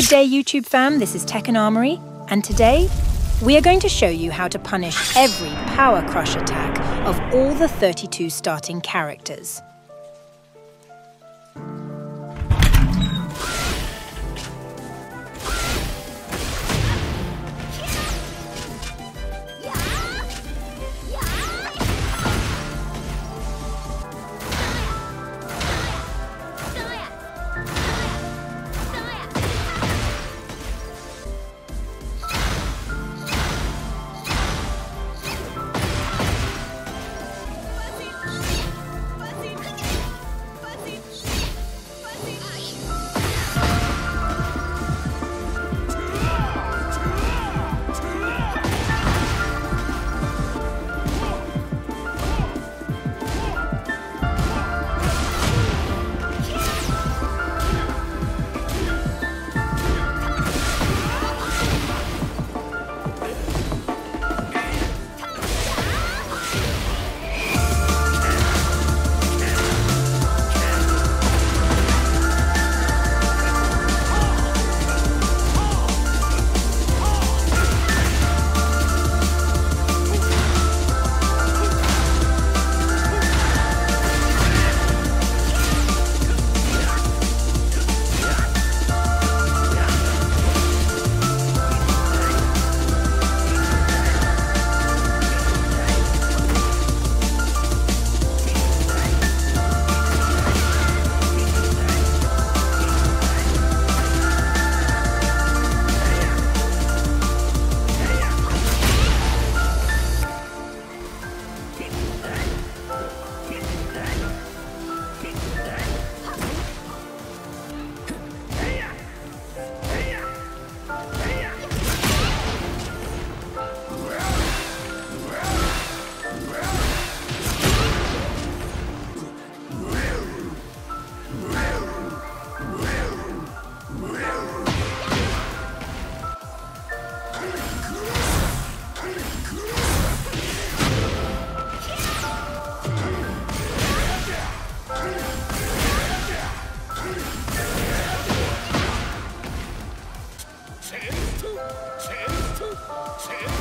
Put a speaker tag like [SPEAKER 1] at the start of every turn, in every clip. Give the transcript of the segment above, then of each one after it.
[SPEAKER 1] Good day, YouTube fam. This is Tekken Armory, and today we are going to show you how to punish every Power Crush attack of all the 32 starting characters. Hit.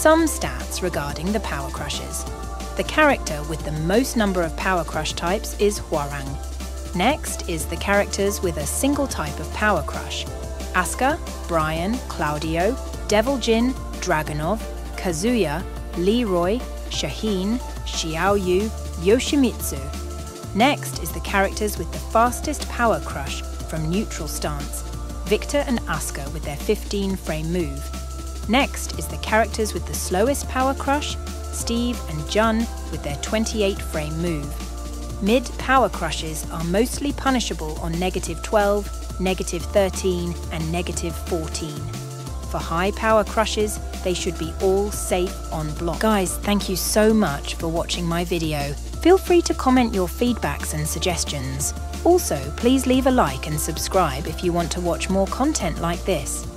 [SPEAKER 1] Some stats regarding the Power Crushes. The character with the most number of Power Crush types is Hwoarang. Next is the characters with a single type of Power Crush. Asuka, Bryan, Claudio, Devil Jin, Dragunov, Kazuya, Leroy, Shaheen, Xiaoyu, Yoshimitsu. Next is the characters with the fastest Power Crush from neutral stance, Victor and Asuka with their 15 frame move. Next is the characters with the slowest Power Crush, Steve and Jun with their 28 frame move. Mid power crushes are mostly punishable on negative 12, negative 13, and negative 14. For high power crushes, they should be all safe on block. Guys, thank you so much for watching my video. Feel free to comment your feedbacks and suggestions. Also, please leave a like and subscribe if you want to watch more content like this.